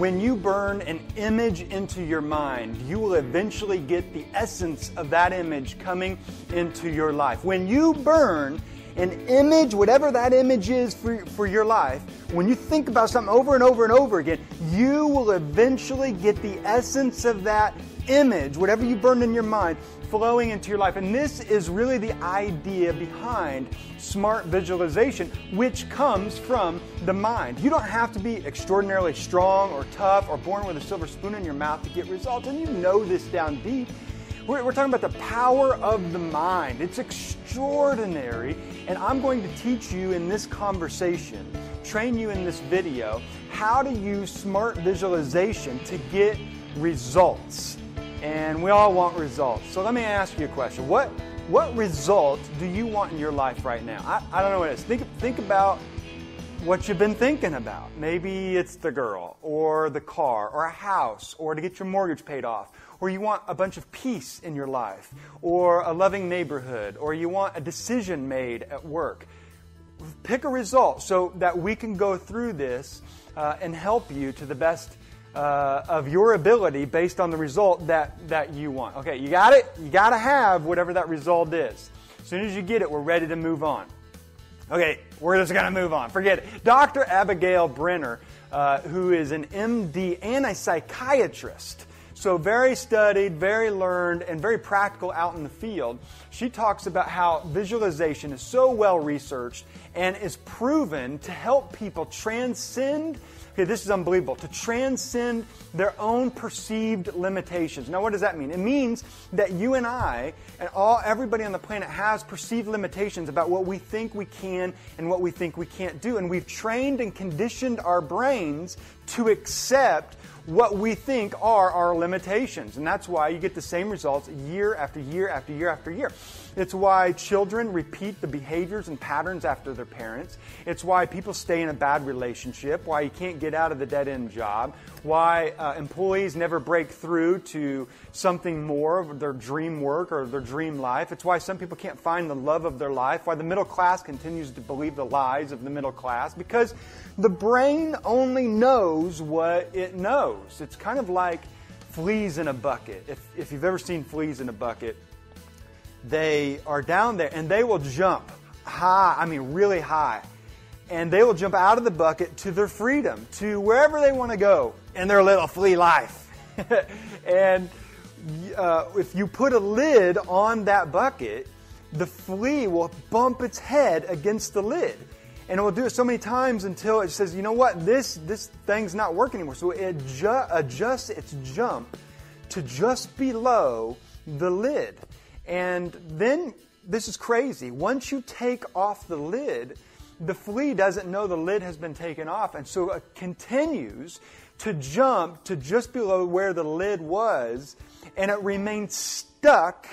When you burn an image into your mind, you will eventually get the essence of that image coming into your life. When you burn an image, whatever that image is for, for your life, when you think about something over and over and over again, you will eventually get the essence of that image, whatever you burned in your mind, flowing into your life. And this is really the idea behind smart visualization, which comes from the mind. You don't have to be extraordinarily strong or tough or born with a silver spoon in your mouth to get results, and you know this down deep. We're, we're talking about the power of the mind. It's extraordinary, and I'm going to teach you in this conversation, train you in this video, how to use smart visualization to get results and we all want results. So let me ask you a question. What what result do you want in your life right now? I, I don't know what it is. Think think about what you've been thinking about. Maybe it's the girl or the car or a house or to get your mortgage paid off. Or you want a bunch of peace in your life or a loving neighborhood or you want a decision made at work. Pick a result so that we can go through this uh, and help you to the best uh, of your ability based on the result that, that you want. Okay, you got it? You got to have whatever that result is. As soon as you get it, we're ready to move on. Okay, we're just going to move on. Forget it. Dr. Abigail Brenner, uh, who is an MD and a psychiatrist, so very studied, very learned, and very practical out in the field. She talks about how visualization is so well researched and is proven to help people transcend Okay, this is unbelievable. To transcend their own perceived limitations. Now, what does that mean? It means that you and I and all everybody on the planet has perceived limitations about what we think we can and what we think we can't do. And we've trained and conditioned our brains to accept what we think are our limitations. And that's why you get the same results year after year after year after year. It's why children repeat the behaviors and patterns after their parents. It's why people stay in a bad relationship, why you can't get out of the dead end job, why uh, employees never break through to something more of their dream work or their dream life. It's why some people can't find the love of their life, why the middle class continues to believe the lies of the middle class, because the brain only knows what it knows. It's kind of like fleas in a bucket. If, if you've ever seen fleas in a bucket, they are down there and they will jump high, I mean, really high. And they will jump out of the bucket to their freedom, to wherever they want to go in their little flea life. and uh, if you put a lid on that bucket, the flea will bump its head against the lid. And it will do it so many times until it says, you know what, this, this thing's not working anymore. So it ju- adjusts its jump to just below the lid. And then this is crazy. Once you take off the lid, the flea doesn't know the lid has been taken off, and so it continues to jump to just below where the lid was, and it remains stuck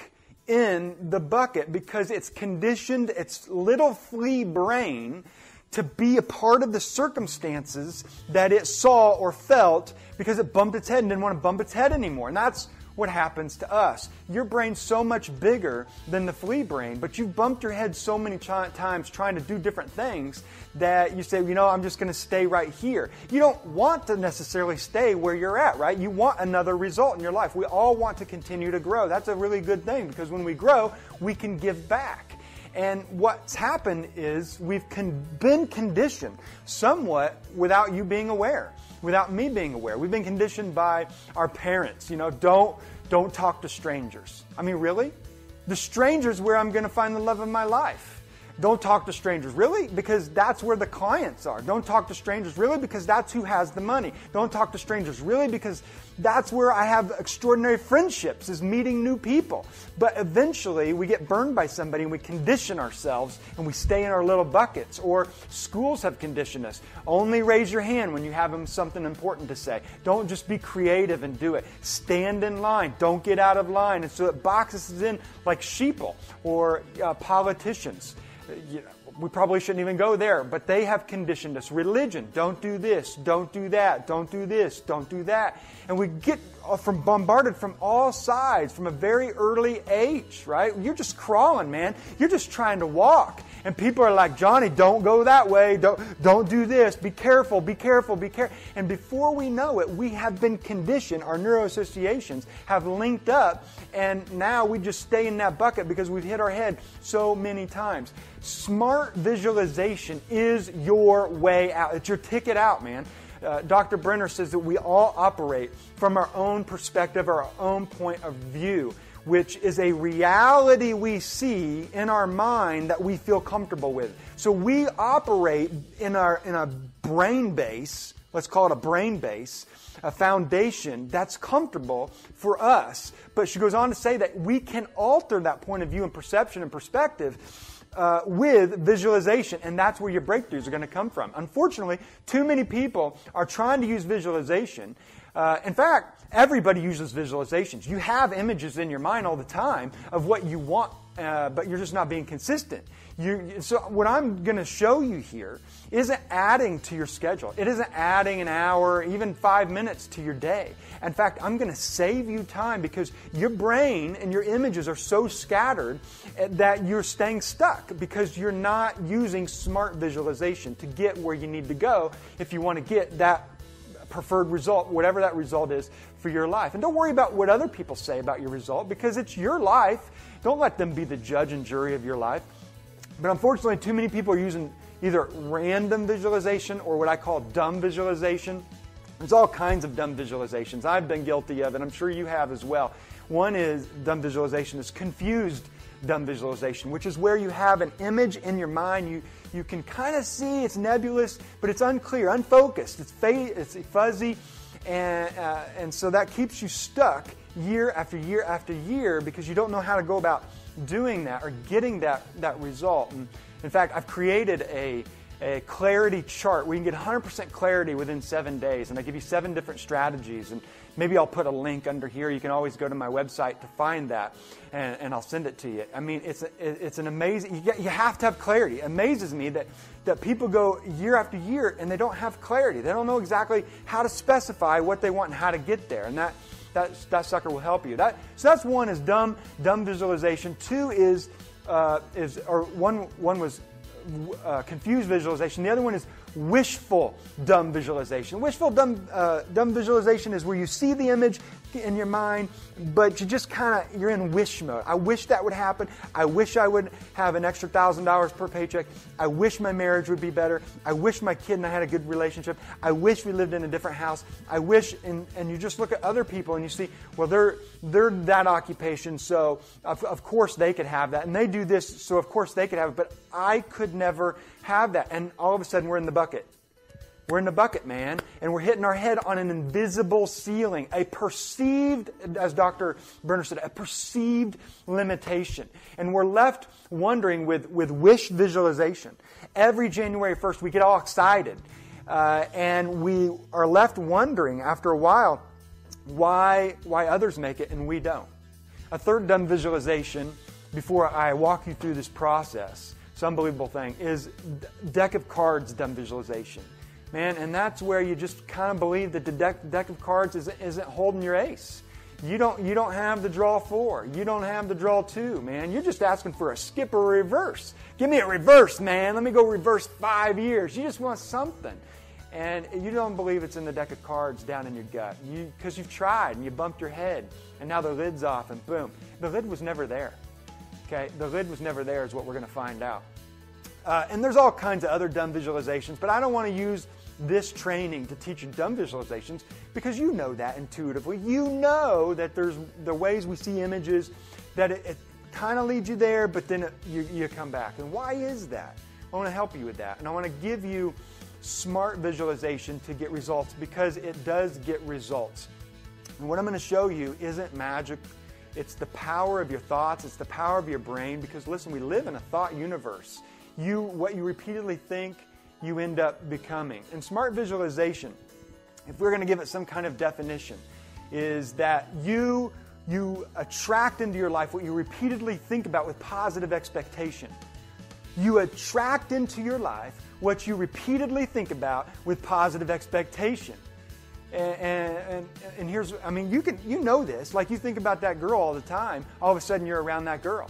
in the bucket because it's conditioned its little flea brain to be a part of the circumstances that it saw or felt because it bumped its head and didn't want to bump its head anymore. And that's what happens to us. Your brain's so much bigger than the flea brain, but you've bumped your head so many ch- times trying to do different things that you say, you know, I'm just going to stay right here. You don't want to necessarily stay where you're at, right? You want another result in your life. We all want to continue to grow. That's a really good thing because when we grow, we can give back. And what's happened is we've con- been conditioned somewhat without you being aware without me being aware. We've been conditioned by our parents, you know, don't don't talk to strangers. I mean, really? The stranger's where I'm going to find the love of my life. Don't talk to strangers. Really? Because that's where the clients are. Don't talk to strangers. Really? Because that's who has the money. Don't talk to strangers. Really? Because that's where I have extraordinary friendships, is meeting new people. But eventually we get burned by somebody and we condition ourselves and we stay in our little buckets. Or schools have conditioned us. Only raise your hand when you have something important to say. Don't just be creative and do it. Stand in line. Don't get out of line. And so it boxes us in like sheeple or uh, politicians you know, we probably shouldn't even go there, but they have conditioned us. Religion, don't do this, don't do that, don't do this, don't do that. And we get Uh, from bombarded from all sides from a very early age, right? You're just crawling, man. You're just trying to walk. And people are like, Johnny, don't go that way. Don't, don't do this. Be careful, be careful, be careful. And before we know it, we have been conditioned. Our neuroassociations have linked up. And now we just stay in that bucket because we've hit our head so many times. Smart visualization is your way out. It's your ticket out, man. Uh, Dr. Brenner says that we all operate from our own perspective, our own point of view which is a reality we see in our mind that we feel comfortable with. So we operate in, our, in a brain base, let's call it a brain base, a foundation that's comfortable for us. But she goes on to say that we can alter that point of view and perception and perspective uh, with visualization, and that's where your breakthroughs are going to come from. Unfortunately, too many people are trying to use visualization. Uh, in fact, Everybody uses visualizations. You have images in your mind all the time of what you want, uh, but you're just not being consistent. You, so, what I'm going to show you here isn't adding to your schedule. It isn't adding an hour, even five minutes to your day. In fact, I'm going to save you time because your brain and your images are so scattered uh, that you're staying stuck because you're not using smart visualization to get where you need to go if you want to get that preferred result, whatever that result is for your life. And don't worry about what other people say about your result because it's your life. Don't let them be the judge and jury of your life. But unfortunately, too many people are using either random visualization or what I call dumb visualization. There's all kinds of dumb visualizations. I've been guilty of it. I'm sure you have as well. One is dumb visualization is confused dumb visualization, which is where you have an image in your mind. You, you can kind of see it's nebulous, but it's unclear, unfocused, it's, it's fuzzy, and, uh, and so that keeps you stuck year after year after year because you don't know how to go about doing that or getting that, that result. And in fact, I've created a, a clarity chart where you can get 100% clarity within seven days. And I give you seven different strategies. And Maybe I'll put a link under here. You can always go to my website to find that, and, and I'll send it to you. I mean, it's, it's an amazing, you, get, you have to have clarity. It amazes me that, that people go year after year and they don't have clarity. They don't know exactly how to specify what they want and how to get there. And that, that, that sucker will help you. That, so that's one is dumb, dumb visualization. Two is, uh, is or one, one was uh, confused visualization. The other one is wishful dumb visualization. Wishful dumb, uh, dumb visualization is where you see the image in your mind, but you just kind of you're in wish mode. I wish that would happen. I wish I would have an extra thousand dollars per paycheck. I wish my marriage would be better. I wish my kid and I had a good relationship. I wish we lived in a different house. I wish, and, and you just look at other people and you see, well, they're they're that occupation, so of, of course they could have that, and they do this, so of course they could have it, but I could never have that. And all of a sudden, we're in the bucket. We're in the bucket, man, and we're hitting our head on an invisible ceiling, a perceived, as Dr. Brenner said, a perceived limitation. And we're left wondering with, with wish visualization. Every January 1st, we get all excited, uh, and we are left wondering after a while why, why others make it and we don't. A third dumb visualization before I walk you through this process it's unbelievable thing, is deck of cards dumb visualization. Man, and that's where you just kind of believe that the deck, deck of cards isn't, isn't holding your ace. You don't, you don't have the draw four. You don't have the draw two, man. You're just asking for a skip or a reverse. Give me a reverse, man. Let me go reverse five years. You just want something. And you don't believe it's in the deck of cards down in your gut because you, you've tried and you bumped your head and now the lid's off and boom. The lid was never there. Okay, the lid was never there, is what we're going to find out. Uh, and there's all kinds of other dumb visualizations, but I don't want to use this training to teach you dumb visualizations because you know that intuitively. You know that there's the ways we see images that it, it kind of leads you there, but then it, you, you come back. And why is that? I want to help you with that. And I want to give you smart visualization to get results because it does get results. And what I'm going to show you isn't magic it's the power of your thoughts, it's the power of your brain because listen, we live in a thought universe. You what you repeatedly think, you end up becoming. And smart visualization, if we're going to give it some kind of definition, is that you you attract into your life what you repeatedly think about with positive expectation. You attract into your life what you repeatedly think about with positive expectation. And, and, and, here's, I mean, you can, you know this. Like you think about that girl all the time. All of a sudden, you're around that girl.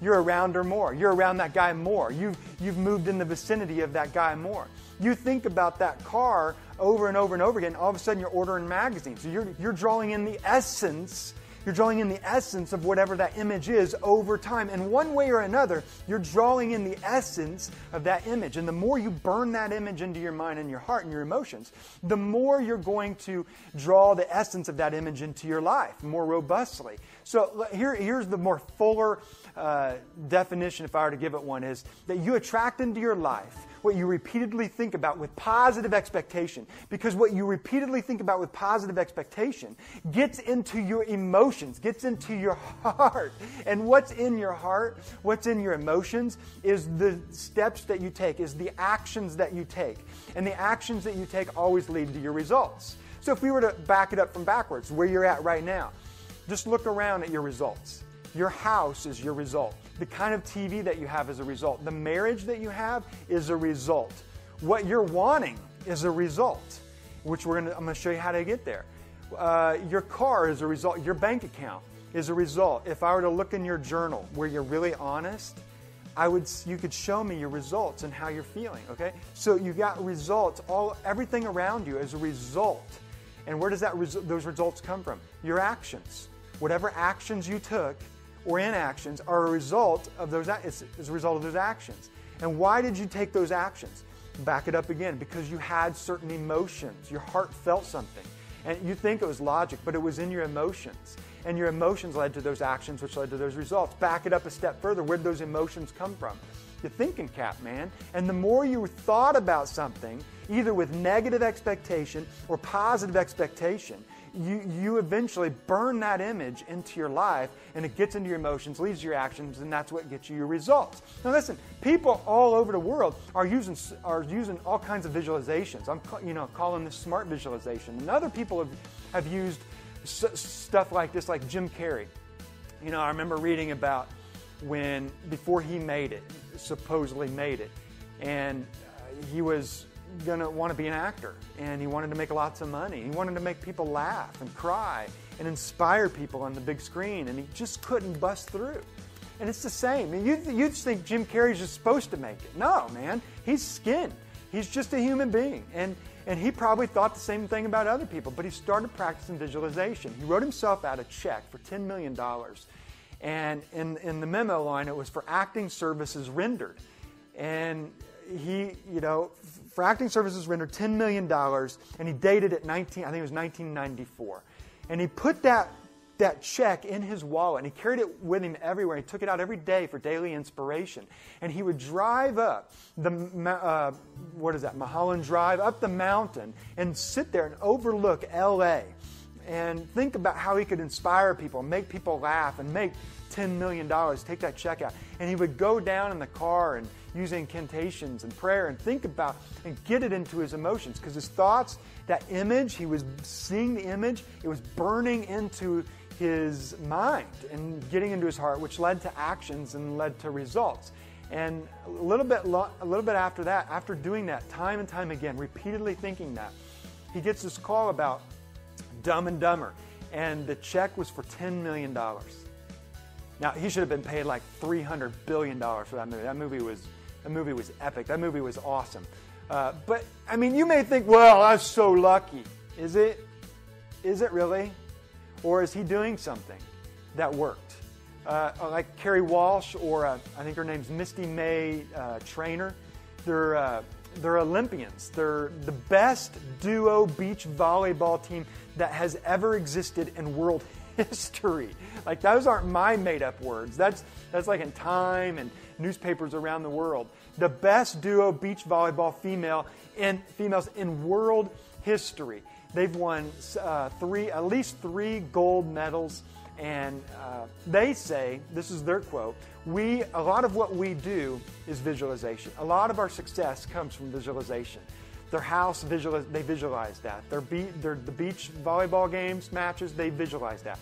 You're around her more. You're around that guy more. You've, you've moved in the vicinity of that guy more. You think about that car over and over and over again. All of a sudden, you're ordering magazines. So you're, you're drawing in the essence you're drawing in the essence of whatever that image is over time. And one way or another, you're drawing in the essence of that image. And the more you burn that image into your mind and your heart and your emotions, the more you're going to draw the essence of that image into your life more robustly. So here, here's the more fuller uh, definition, if I were to give it one, is that you attract into your life what you repeatedly think about with positive expectation. Because what you repeatedly think about with positive expectation gets into your emotions, gets into your heart. And what's in your heart, what's in your emotions, is the steps that you take, is the actions that you take. And the actions that you take always lead to your results. So if we were to back it up from backwards, where you're at right now, just look around at your results. Your house is your result. The kind of TV that you have is a result. The marriage that you have is a result. What you're wanting is a result, which we're gonna, I'm going to show you how to get there. Uh, your car is a result. Your bank account is a result. If I were to look in your journal where you're really honest, I would you could show me your results and how you're feeling. Okay, so you got results. All everything around you is a result. And where does that those results come from? Your actions. Whatever actions you took or inactions are a result of those is, a result of those actions. And why did you take those actions? Back it up again because you had certain emotions. Your heart felt something. And you think it was logic, but it was in your emotions. And your emotions led to those actions, which led to those results. Back it up a step further. Where did those emotions come from? Your thinking cap, man. And the more you thought about something, either with negative expectation or positive expectation, you, you eventually burn that image into your life and it gets into your emotions, leads to your actions, and that's what gets you your results. Now, listen, people all over the world are using, are using all kinds of visualizations. I'm you know, calling this smart visualization. And other people have, have used stuff like this, like Jim Carrey. You know, I remember reading about when, before he made it, supposedly made it, and uh, he was going to want to be an actor and he wanted to make lots of money. He wanted to make people laugh and cry and inspire people on the big screen and he just couldn't bust through. And it's the same. you'd, you'd think Jim Carrey's just supposed to make it. No, man. He's skin. He's just a human being. And, and he probably thought the same thing about other people, but he started practicing visualization. He wrote himself out a check for $10 million. And in, in the memo line, it was for acting services rendered. And he, you know, acting services rendered $10 million, and he dated it 19, I think it was 1994. And he put that, that check in his wallet, and he carried it with him everywhere. He took it out every day for daily inspiration. And he would drive up the, uh, what is that, Mulholland Drive, up the mountain, and sit there and overlook LA and think about how he could inspire people, make people laugh, and make $10 million, take that check out. And he would go down in the car and use incantations and prayer and think about and get it into his emotions because his thoughts, that image, he was seeing the image, it was burning into his mind and getting into his heart, which led to actions and led to results. And a little bit, a little bit after that, after doing that time and time again, repeatedly thinking that, he gets this call about Dumb and Dumber, and the check was for $10 million. Now, he should have been paid like $300 billion for that movie. That movie was, that movie was epic. That movie was awesome. Uh, but, I mean, you may think, well, I'm so lucky. Is it? Is it really? Or is he doing something that worked? Uh, like Kerri Walsh, or uh, I think her name's Misty May uh, Treanor. They're, uh, they're Olympians. They're the best duo beach volleyball team that has ever existed in world history. Like those aren't my made up words. That's that's like in Time and newspapers around the world. The best duo beach volleyball female in females in world history. They've won uh, three, at least three gold medals, and uh, they say this is their quote: "We a lot of what we do is visualization. A lot of our success comes from visualization." Their house, they visualize that. Their, be, their the beach volleyball games, matches, they visualize that.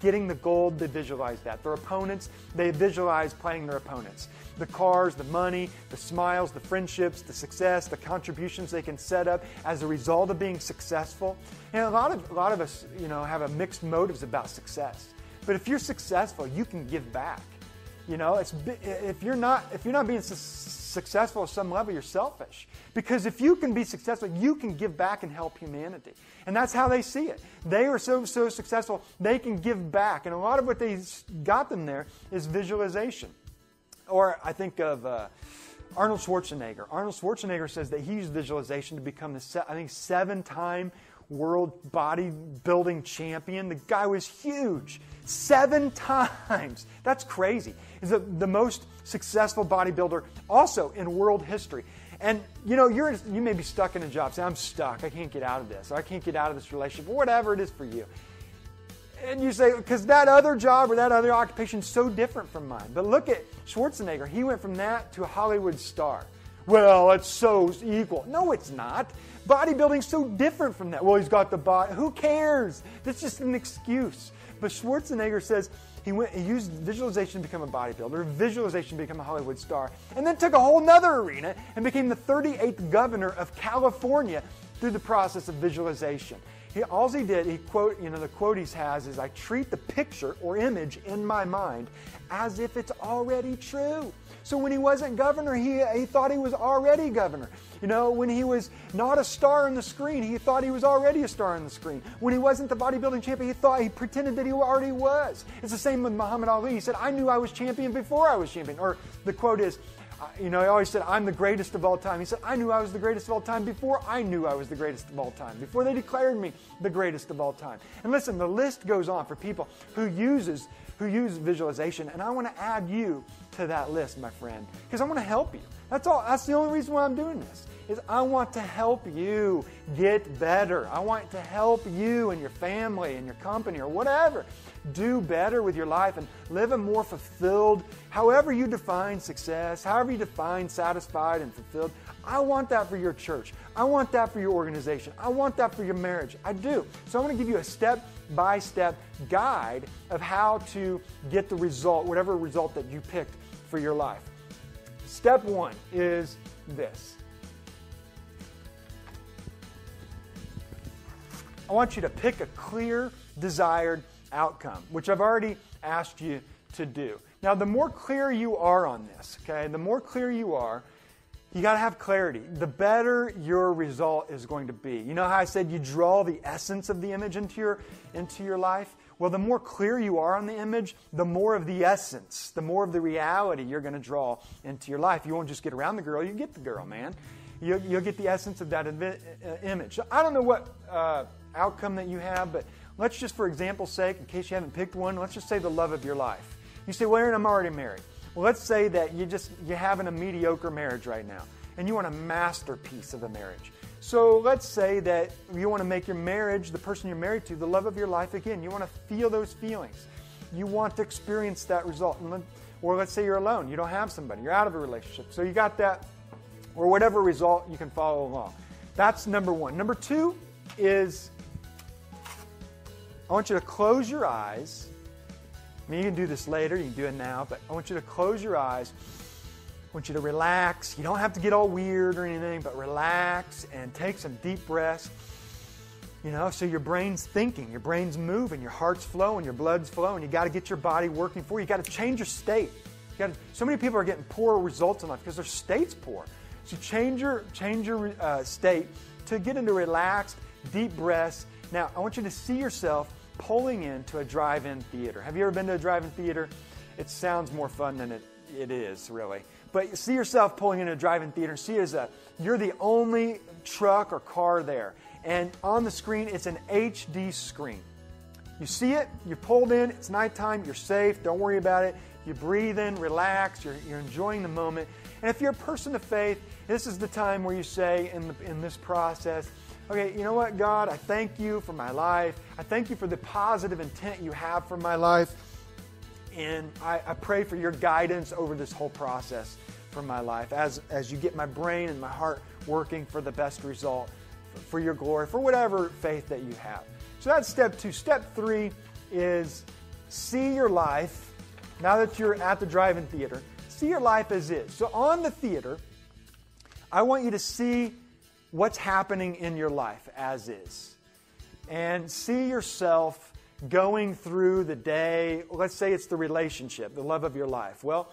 Getting the gold, they visualize that. Their opponents, they visualize playing their opponents. The cars, the money, the smiles, the friendships, the success, the contributions they can set up as a result of being successful. And a lot of, a lot of us, you know, have a mixed motives about success. But if you're successful, you can give back. You know, it's, if you're not if you're not being su- successful at some level, you're selfish. Because if you can be successful, you can give back and help humanity. And that's how they see it. They are so so successful, they can give back. And a lot of what they got them there is visualization. Or I think of uh, Arnold Schwarzenegger. Arnold Schwarzenegger says that he used visualization to become the se- I think seven-time world bodybuilding champion. The guy was huge. Seven times. That's crazy. He's the, the most successful bodybuilder also in world history. And you know, you're you may be stuck in a job. Say, I'm stuck. I can't get out of this. I can't get out of this relationship. Whatever it is for you. And you say, because that other job or that other occupation is so different from mine. But look at Schwarzenegger. He went from that to a Hollywood star. Well, it's so equal. No, it's not. Bodybuilding's so different from that. Well, he's got the body. Who cares? That's just an excuse. But Schwarzenegger says he, went, he used visualization to become a bodybuilder, visualization to become a Hollywood star, and then took a whole nother arena and became the 38th governor of California through the process of visualization. He, all he did, he quote, you know, the quote he has is, I treat the picture or image in my mind as if it's already true. So when he wasn't governor, he, he thought he was already governor. You know, when he was not a star on the screen, he thought he was already a star on the screen. When he wasn't the bodybuilding champion, he thought he pretended that he already was. It's the same with Muhammad Ali. He said, I knew I was champion before I was champion. Or the quote is, you know, he always said, I'm the greatest of all time. He said, I knew I was the greatest of all time before I knew I was the greatest of all time, before they declared me the greatest of all time. And listen, the list goes on for people who uses who use visualization, and I want to add you to that list, my friend, because I want to help you. That's all. That's the only reason why I'm doing this. Is I want to help you get better. I want to help you and your family and your company or whatever do better with your life and live a more fulfilled, however you define success, however you define satisfied and fulfilled. I want that for your church. I want that for your organization. I want that for your marriage. I do. So I'm going to give you a step by step guide of how to get the result, whatever result that you picked for your life. Step one is this I want you to pick a clear, desired outcome, which I've already asked you to do. Now, the more clear you are on this, okay, the more clear you are, you got to have clarity. The better your result is going to be. You know how I said you draw the essence of the image into your, into your life? Well, the more clear you are on the image, the more of the essence, the more of the reality you're going to draw into your life. You won't just get around the girl, you get the girl, man. You, will get the essence of that uh, image. I don't know what uh, outcome that you have, but let's just, for example's sake, in case you haven't picked one, let's just say the love of your life. You say, well, Aaron, I'm already married. Well, let's say that you just you're having a mediocre marriage right now, and you want a masterpiece of a marriage. So let's say that you want to make your marriage, the person you're married to, the love of your life again. You want to feel those feelings. You want to experience that result. Or let's say you're alone. You don't have somebody. You're out of a relationship. So you got that, or whatever result you can follow along. That's number one. Number two is I want you to close your eyes. I mean, you can do this later, you can do it now, but I want you to close your eyes I want you to relax. You don't have to get all weird or anything, but relax and take some deep breaths. You know, so your brain's thinking, your brain's moving, your heart's flowing, your blood's flowing. You got to get your body working for you. You got to change your state. You gotta, so many people are getting poor results in life because their state's poor. So change your change your uh, state to get into relaxed, deep breaths. Now, I want you to see yourself pulling into a drive-in theater. Have you ever been to a drive-in theater? It sounds more fun than it, it is, really. But you see yourself pulling into a drive-in theater. See it as a you're the only truck or car there, and on the screen it's an HD screen. You see it, you're pulled in, it's nighttime, you're safe, don't worry about it. You breathe in, relax, you're, you're enjoying the moment. And if you're a person of faith, this is the time where you say in, the, in this process, okay, you know what, God, I thank you for my life. I thank you for the positive intent you have for my life. And I, I pray for your guidance over this whole process for my life as, as you get my brain and my heart working for the best result, for your glory, for whatever faith that you have. So that's step two. Step three is see your life, now that you're at the drive in theater, see your life as is. So on the theater, I want you to see what's happening in your life as is. And see yourself going through the day. Let's say it's the relationship, the love of your life. Well,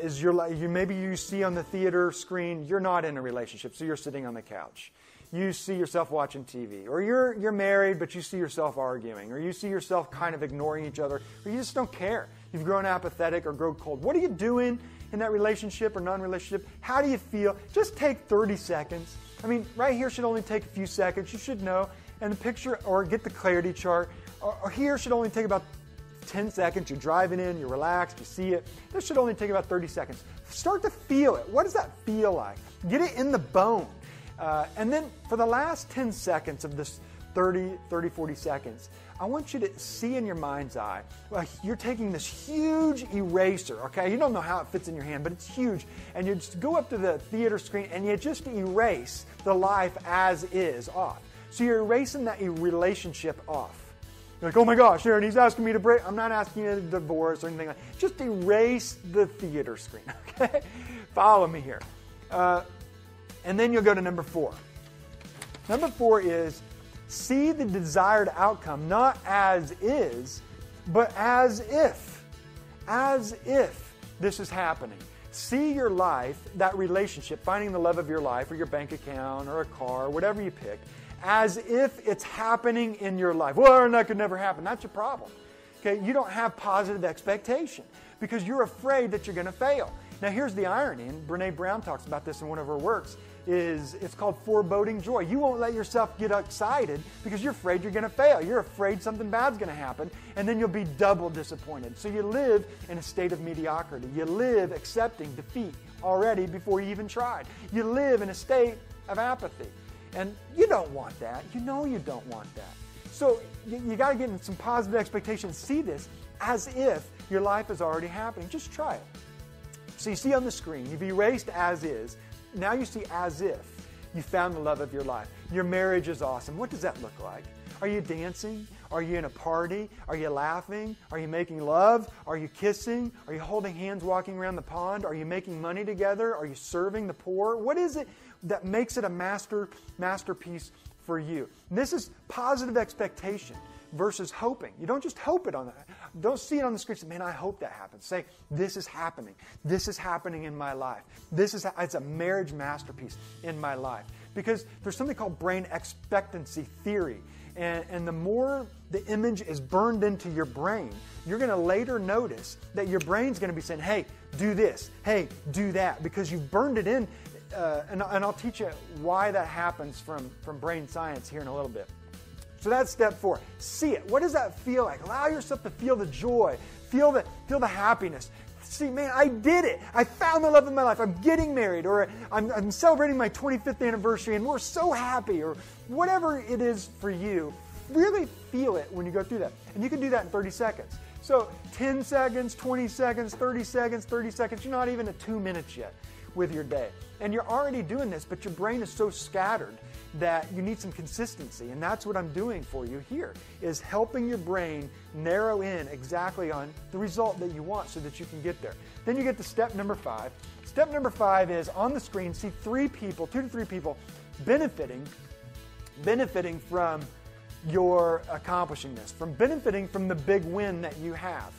is your you maybe you see on the theater screen you're not in a relationship, so you're sitting on the couch. You see yourself watching TV, or you're you're married but you see yourself arguing, or you see yourself kind of ignoring each other, or you just don't care. You've grown apathetic or grown cold. What are you doing in that relationship or non-relationship? How do you feel? Just take 30 seconds. I mean, right here should only take a few seconds. You should know, and the picture or get the clarity chart. Or, or here should only take about 10 seconds. You're driving in, you're relaxed, you see it. This should only take about 30 seconds. Start to feel it. What does that feel like? Get it in the bone. Uh, and then for the last 10 seconds of this 30, 30, 40 seconds, I want you to see in your mind's eye, like you're taking this huge eraser, okay? You don't know how it fits in your hand, but it's huge. And you just go up to the theater screen and you just erase the life as is off. So you're erasing that relationship off. You're like, oh my gosh, Aaron, he's asking me to break. I'm not asking you to divorce or anything like that. Just erase the theater screen, okay? Follow me here. Uh, and then you'll go to number four. Number four is see the desired outcome not as is, but as if. As if this is happening. See your life, that relationship, finding the love of your life, or your bank account, or a car, whatever you pick, as if it's happening in your life. Well, that could never happen. That's your problem. Okay, you don't have positive expectation because you're afraid that you're going to fail. Now, here's the irony, and Brene Brown talks about this in one of her works. Is it's called foreboding joy. You won't let yourself get excited because you're afraid you're going to fail. You're afraid something bad's going to happen, and then you'll be double disappointed. So you live in a state of mediocrity. You live accepting defeat already before you even tried. You live in a state of apathy. And you don't want that. You know you don't want that. So you, you got to get in some positive expectations. See this as if your life is already happening. Just try it. So you see on the screen, you've erased as is. Now you see as if you found the love of your life. Your marriage is awesome. What does that look like? Are you dancing? Are you in a party? Are you laughing? Are you making love? Are you kissing? Are you holding hands walking around the pond? Are you making money together? Are you serving the poor? What is it that makes it a master masterpiece for you? And this is positive expectation versus hoping. You don't just hope it on that. Don't see it on the screen. Say, man, I hope that happens. Say, this is happening. This is happening in my life. This is it's a marriage masterpiece in my life. Because there's something called brain expectancy theory. And, and the more the image is burned into your brain, you're going to later notice that your brain's going to be saying, hey, do this, hey, do that, because you've burned it in. Uh, and, and I'll teach you why that happens from, from brain science here in a little bit. So that's step four. See it. What does that feel like? Allow yourself to feel the joy, feel the, feel the happiness. See, man, I did it. I found the love of my life. I'm getting married, or I'm, I'm celebrating my 25th anniversary, and we're so happy, or whatever it is for you. Really feel it when you go through that. And you can do that in 30 seconds. So 10 seconds, 20 seconds, 30 seconds, 30 seconds. You're not even at two minutes yet with your day. And you're already doing this, but your brain is so scattered that you need some consistency. And that's what I'm doing for you here is helping your brain narrow in exactly on the result that you want so that you can get there. Then you get to step number five. Step number five is on the screen, see three people, two to three people benefiting, benefiting from your accomplishing this, from benefiting from the big win that you have.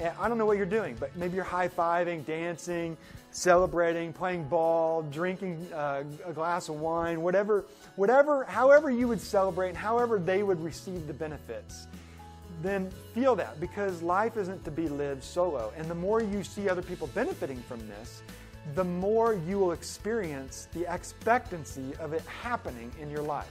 I don't know what you're doing, but maybe you're high fiving, dancing, celebrating, playing ball, drinking uh, a glass of wine, whatever, whatever, however you would celebrate, however they would receive the benefits. Then feel that because life isn't to be lived solo. And the more you see other people benefiting from this, the more you will experience the expectancy of it happening in your life.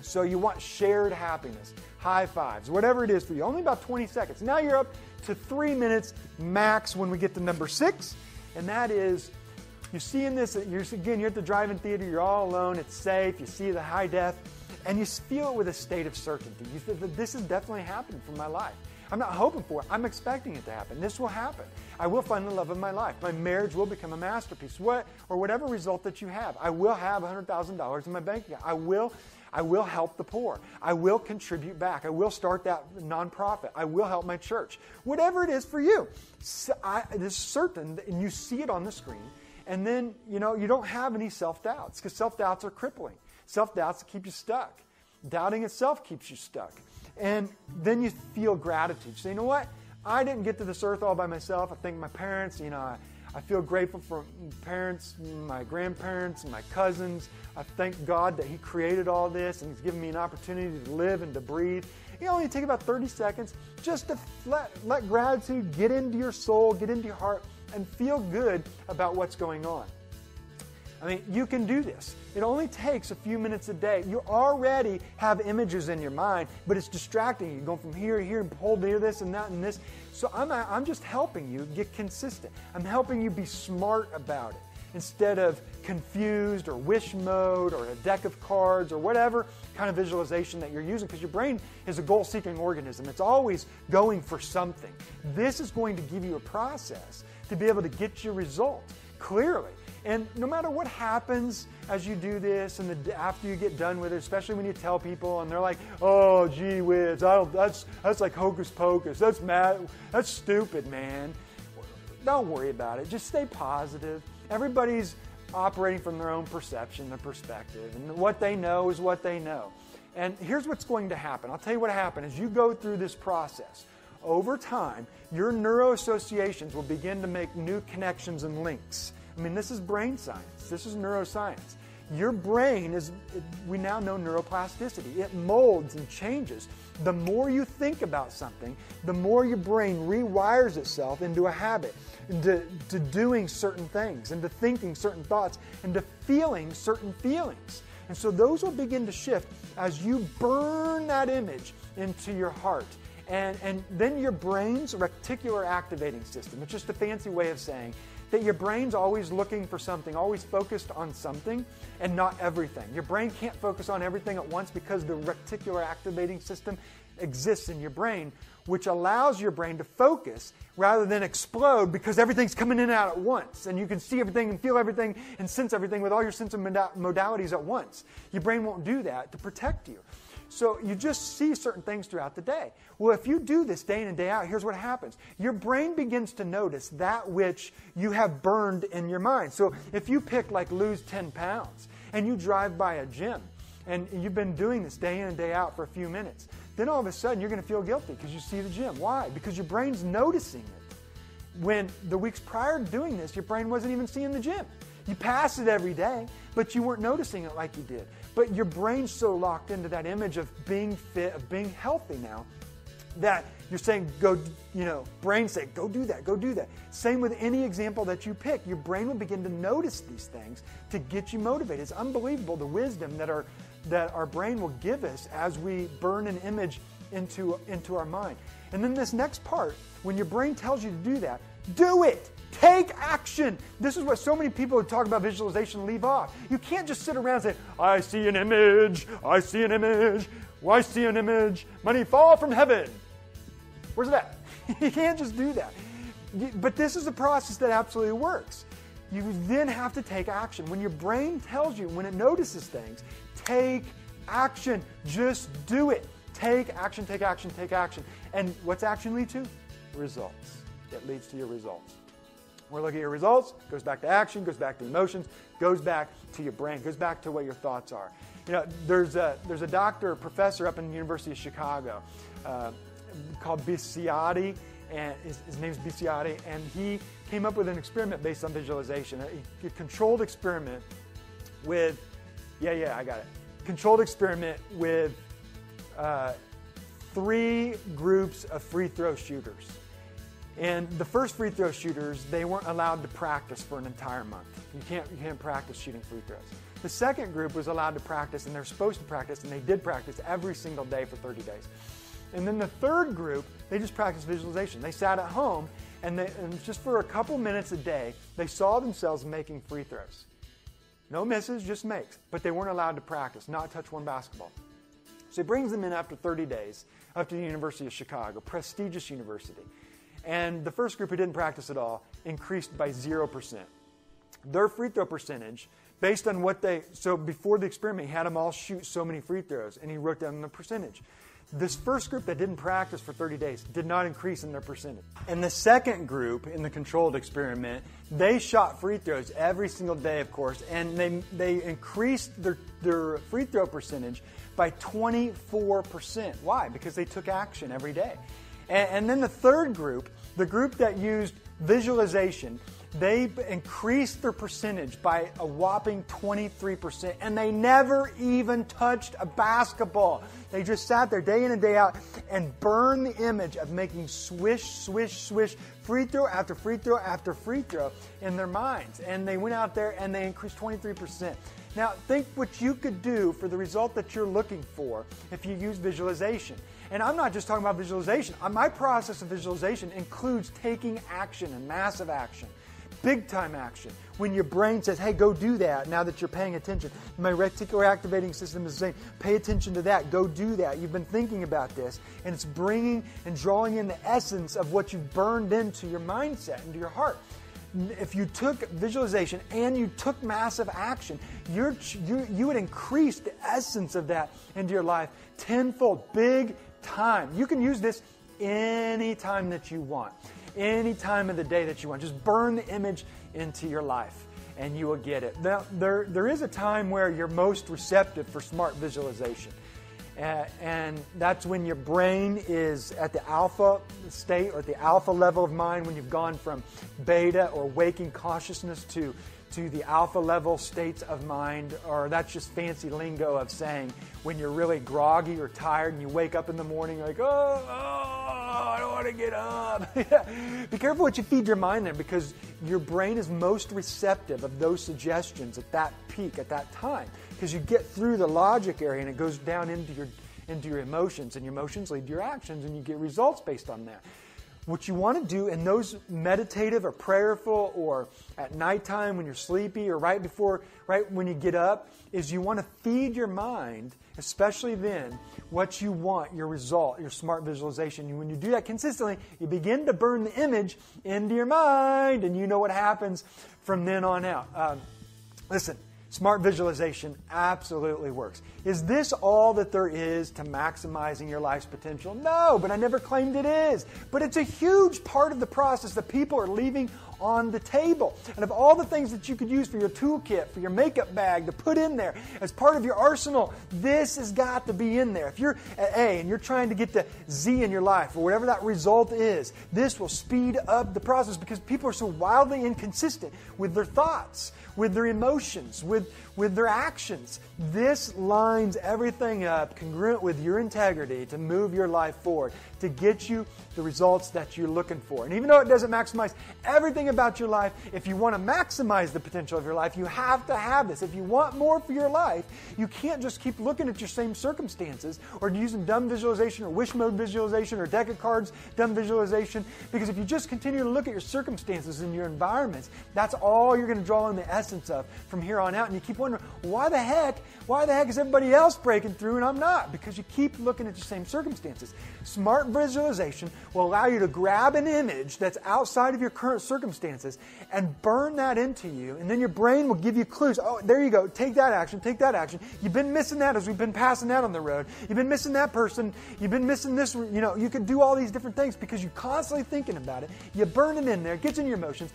So you want shared happiness, high fives, whatever it is for you. Only about 20 seconds. Now you're up to three minutes max when we get to number six, and that is you're seeing this, you're, again, you're at the drive-in theater, you're all alone, it's safe, you see the high def, and you feel it with a state of certainty. You feel that this is definitely happening for my life. I'm not hoping for it. I'm expecting it to happen. This will happen. I will find the love of my life. My marriage will become a masterpiece. What or whatever result that you have. I will have $100,000 in my bank account. I will I will help the poor. I will contribute back. I will start that nonprofit. I will help my church. Whatever it is for you. So I, it is certain, and you see it on the screen, and then you know you don't have any self doubts because self doubts are crippling. Self doubts keep you stuck. Doubting itself keeps you stuck. And then you feel gratitude. You say, you know what? I didn't get to this earth all by myself. I thank my parents. You know, I, I feel grateful for parents, my grandparents, and my cousins. I thank God that He created all this and He's given me an opportunity to live and to breathe. It only take about 30 seconds just to let, let gratitude get into your soul, get into your heart, and feel good about what's going on. I mean, you can do this. It only takes a few minutes a day. You already have images in your mind, but it's distracting you. Going from here to here and pulled near this and that and this. So I'm, I'm just helping you get consistent. I'm helping you be smart about it instead of confused or wish mode or a deck of cards or whatever kind of visualization that you're using because your brain is a goal seeking organism. It's always going for something. This is going to give you a process to be able to get your result clearly. And no matter what happens as you do this and the, after you get done with it, especially when you tell people and they're like, oh, gee whiz, that's, that's like hocus pocus. That's mad. That's stupid, man. Don't worry about it. Just stay positive. Everybody's operating from their own perception, their perspective, and what they know is what they know. And here's what's going to happen. I'll tell you what happened as you go through this process. Over time, your neuroassociations will begin to make new connections and links. I mean, this is brain science, this is neuroscience. Your brain is, we now know neuroplasticity. It molds and changes. The more you think about something, the more your brain rewires itself into a habit, into to doing certain things, into thinking certain thoughts, into feeling certain feelings. And so those will begin to shift as you burn that image into your heart. And, and then your brain's reticular activating system, it's just a fancy way of saying that your brain's always looking for something, always focused on something and not everything. Your brain can't focus on everything at once because the reticular activating system exists in your brain, which allows your brain to focus rather than explode because everything's coming in and out at once. And you can see everything and feel everything and sense everything with all your sense of modalities at once. Your brain won't do that to protect you. So you just see certain things throughout the day. Well, if you do this day in and day out, here's what happens. Your brain begins to notice that which you have burned in your mind. So if you pick like lose 10 pounds and you drive by a gym and you've been doing this day in and day out for a few minutes, then all of a sudden you're going to feel guilty because you see the gym. Why? Because your brain's noticing it. When the weeks prior to doing this, your brain wasn't even seeing the gym. You pass it every day, but you weren't noticing it like you did. But your brain's so locked into that image of being fit, of being healthy now, that you're saying, go, you know, brain say, go do that, go do that. Same with any example that you pick. Your brain will begin to notice these things to get you motivated. It's unbelievable the wisdom that our, that our brain will give us as we burn an image into, into our mind. And then this next part, when your brain tells you to do that, do it. Take action. This is what so many people who talk about visualization leave off. You can't just sit around and say, I see an image, I see an image, well, I see an image, money fall from heaven. Where's that? you can't just do that. But this is a process that absolutely works. You then have to take action. When your brain tells you, when it notices things, take action. Just do it. Take action, take action, take action. And what's action lead to? Results. It leads to your results. We're looking at your results, goes back to action, goes back to emotions, goes back to your brain, goes back to what your thoughts are. You know, there's a, there's a doctor, a professor up in the University of Chicago uh, called Bisciotti, and his, his name's Bisciotti, and he came up with an experiment based on visualization, a, a controlled experiment with, yeah, yeah, I got it, controlled experiment with uh, three groups of free throw shooters. And the first free throw shooters, they weren't allowed to practice for an entire month. You can't, you can't practice shooting free throws. The second group was allowed to practice, and they're supposed to practice, and they did practice every single day for 30 days. And then the third group, they just practiced visualization. They sat at home, and, they, and just for a couple minutes a day, they saw themselves making free throws. No misses, just makes. But they weren't allowed to practice, not touch one basketball. So he brings them in after 30 days up to the University of Chicago, prestigious university. And the first group who didn't practice at all increased by 0%. Their free throw percentage, based on what they, so before the experiment, he had them all shoot so many free throws, and he wrote down the percentage. This first group that didn't practice for 30 days did not increase in their percentage. And the second group in the controlled experiment, they shot free throws every single day, of course, and they, they increased their, their free throw percentage by 24%. Why? Because they took action every day. And, and then the third group, the group that used visualization, they increased their percentage by a whopping 23%, and they never even touched a basketball. They just sat there day in and day out and burned the image of making swish, swish, swish, free throw after free throw after free throw in their minds. And they went out there and they increased 23%. Now, think what you could do for the result that you're looking for if you use visualization. And I'm not just talking about visualization. Uh, my process of visualization includes taking action and massive action. Big time action. When your brain says, hey, go do that now that you're paying attention. My reticular activating system is saying, pay attention to that, go do that. You've been thinking about this. And it's bringing and drawing in the essence of what you've burned into your mindset, into your heart if you took visualization and you took massive action, you you would increase the essence of that into your life tenfold, big time. You can use this any time that you want any time of the day that you want. Just burn the image into your life and you will get it. Now, there, there is a time where you're most receptive for smart visualization. And that's when your brain is at the alpha state or at the alpha level of mind when you've gone from beta or waking consciousness to to the alpha level states of mind, or that's just fancy lingo of saying when you're really groggy or tired and you wake up in the morning, like, oh, oh I don't want to get up. Be careful what you feed your mind there because your brain is most receptive of those suggestions at that peak, at that time, because you get through the logic area and it goes down into your into your emotions, and your emotions lead to your actions, and you get results based on that. What you want to do in those meditative or prayerful or at nighttime when you're sleepy or right before, right when you get up, is you want to feed your mind, especially then, what you want, your result, your smart visualization. And when you do that consistently, you begin to burn the image into your mind, and you know what happens from then on out. Um, listen, Smart visualization absolutely works. Is this all that there is to maximizing your life's potential? No, but I never claimed it is. But it's a huge part of the process that people are leaving on the table. And of all the things that you could use for your toolkit, for your makeup bag to put in there as part of your arsenal, this has got to be in there. If you're at A and you're trying to get to Z in your life, or whatever that result is, this will speed up the process because people are so wildly inconsistent with their thoughts, with their emotions, with, with their actions. This lines everything up congruent with your integrity to move your life forward, to get you the results that you're looking for. And even though it doesn't maximize everything about your life, if you want to maximize the potential of your life, you have to have this. If you want more for your life, you can't just keep looking at your same circumstances or using dumb visualization or wish mode visualization or deck of cards dumb visualization. Because if you just continue to look at your circumstances and your environments, that's all you're going to draw in the essence of from here on out. And you keep wondering, why the heck? Why the heck is everybody else breaking through and I'm not? Because you keep looking at your same circumstances. Smart visualization will allow you to grab an image that's outside of your current circumstances and burn that into you. And then your brain will give you clues. Oh, there you go. Take that action. Take that action. You've been missing that as we've been passing that on the road. You've been missing that person. You've been missing this. You know, you can do all these different things because you're constantly thinking about it. You burn it in there. It gets in your emotions.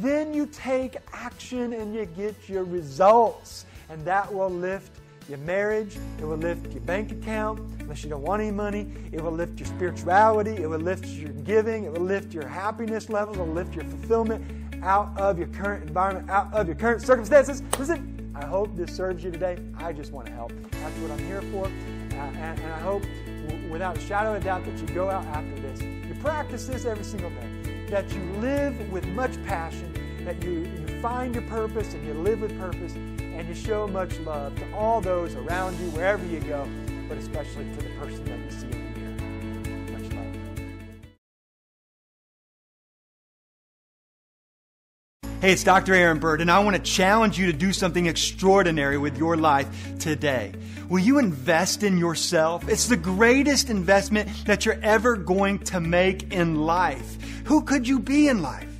Then you take action and you get your results. And that will lift your marriage, it will lift your bank account, unless you don't want any money. It will lift your spirituality, it will lift your giving, it will lift your happiness level, it will lift your fulfillment out of your current environment, out of your current circumstances. Listen, I hope this serves you today. I just want to help. That's what I'm here for. Uh, and, and, I hope, w- without a shadow of doubt, that you go out after this. You practice this every single day, that you live with much passion, that you, you find your purpose and you live with purpose and you show much love to all those around you, wherever you go, but especially to the person that you see in the mirror. Much love. Hey, it's Dr. Aaron Bird, and I want to challenge you to do something extraordinary with your life today. Will you invest in yourself? It's the greatest investment that you're ever going to make in life. Who could you be in life?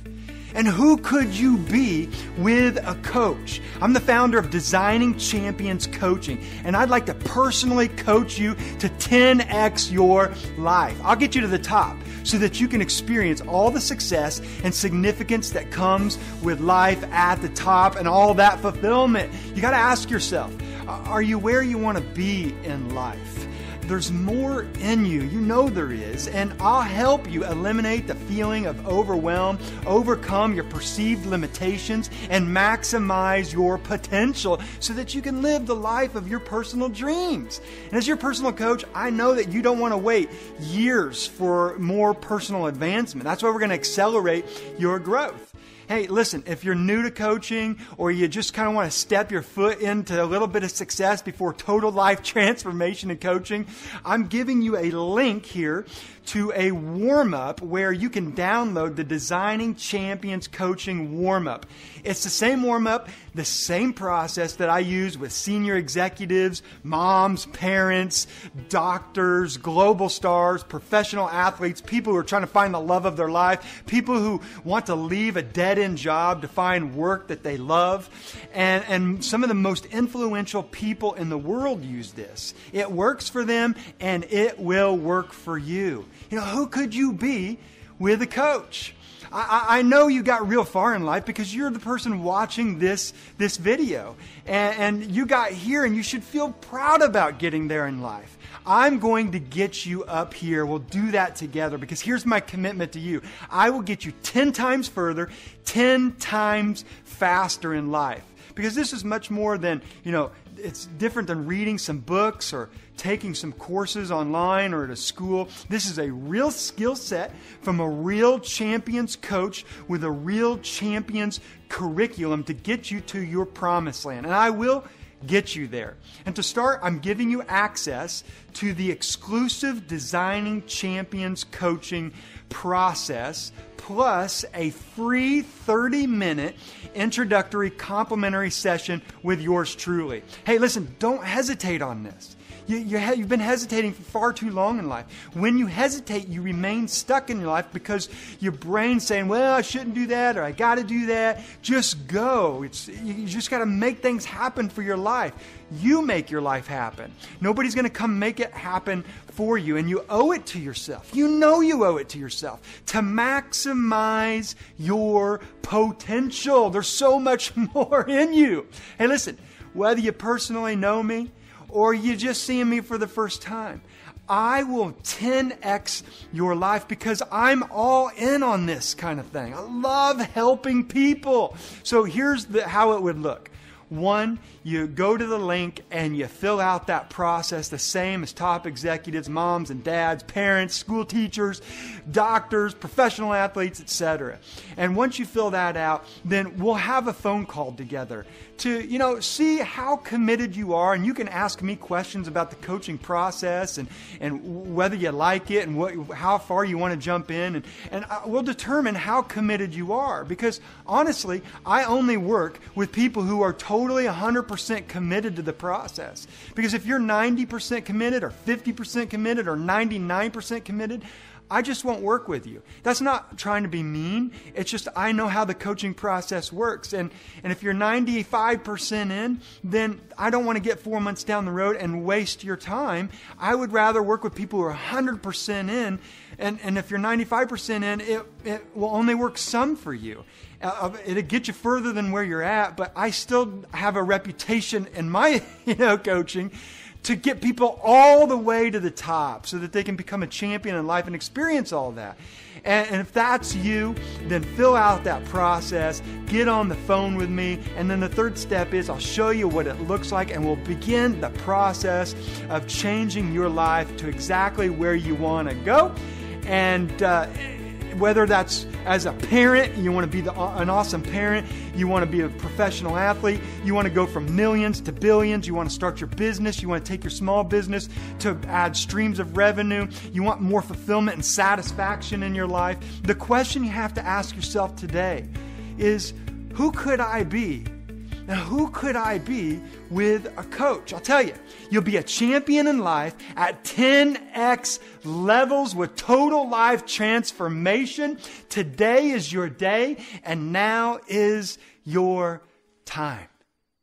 And who could you be with a coach? I'm the founder of Designing Champions Coaching, and I'd like to personally coach you to 10x your life. I'll get you to the top so that you can experience all the success and significance that comes with life at the top and all that fulfillment. You got to ask yourself are you where you want to be in life? There's more in you. You know there is. And I'll help you eliminate the feeling of overwhelm, overcome your perceived limitations, and maximize your potential so that you can live the life of your personal dreams. And as your personal coach, I know that you don't want to wait years for more personal advancement. That's why we're going to accelerate your growth. Hey, listen, if you're new to coaching or you just kind of want to step your foot into a little bit of success before total life transformation in coaching, I'm giving you a link here to a warm up where you can download the Designing Champions Coaching warm up. It's the same warm up, the same process that I use with senior executives, moms, parents, doctors, global stars, professional athletes, people who are trying to find the love of their life, people who want to leave a dead end job to find work that they love. And, and some of the most influential people in the world use this. It works for them and it will work for you. You know, who could you be with a coach? I, I, know you got real far in life because you're the person watching this, this video. And, and you got here, and you should feel proud about getting there in life. I'm going to get you up here. We'll do that together because here's my commitment to you I will get you 10 times further, 10 times faster in life. Because this is much more than, you know, it's different than reading some books or taking some courses online or at a school. This is a real skill set from a real champions coach with a real champions curriculum to get you to your promised land. And I will get you there. And to start, I'm giving you access to the exclusive Designing Champions coaching process plus a free 30 minute introductory complimentary session with yours truly. Hey, listen, don't hesitate on this. You, you ha- you've been hesitating for far too long in life. When you hesitate, you remain stuck in your life because your brain's saying, well, I shouldn't do that or I got to do that. Just go. It's, you, you just got to make things happen for your life. You make your life happen. Nobody's going to come make it happen for you, and you owe it to yourself. You know you owe it to yourself to maximize your potential. There's so much more in you. Hey, listen, whether you personally know me, or you're just seeing me for the first time. I will 10x your life because I'm all in on this kind of thing. I love helping people. So here's the, how it would look. One, you go to the link and you fill out that process the same as top executives, moms and dads, parents, school teachers, doctors, professional athletes, etc. And once you fill that out, then we'll have a phone call together to, you know, see how committed you are and you can ask me questions about the coaching process and and whether you like it and what how far you want to jump in and and we'll determine how committed you are because honestly, I only work with people who are totally 100% 100% committed to the process. Because if you're 90% committed or 50% committed or 99% committed, I just won't work with you. That's not trying to be mean. It's just I know how the coaching process works. And, and if you're 95% in, then I don't want to get four months down the road and waste your time. I would rather work with people who are 100% in. And, and if you're 95% in, it, it will only work some for you. Uh, it'll get you further than where you're at, but I still have a reputation in my you know coaching to get people all the way to the top so that they can become a champion in life and experience all that. And, if that's you, then fill out that process, get on the phone with me, and then the third step is I'll show you what it looks like, and we'll begin the process of changing your life to exactly where you want to go. And uh, whether that's as a parent, you want to be the, an awesome parent, you want to be a professional athlete, you want to go from millions to billions, you want to start your business, you want to take your small business to add streams of revenue, you want more fulfillment and satisfaction in your life. The question you have to ask yourself today is who could I be? Now, who could I be with a coach? I'll tell you, you'll be a champion in life at 10x levels with total life transformation. Today is your day, and now is your time.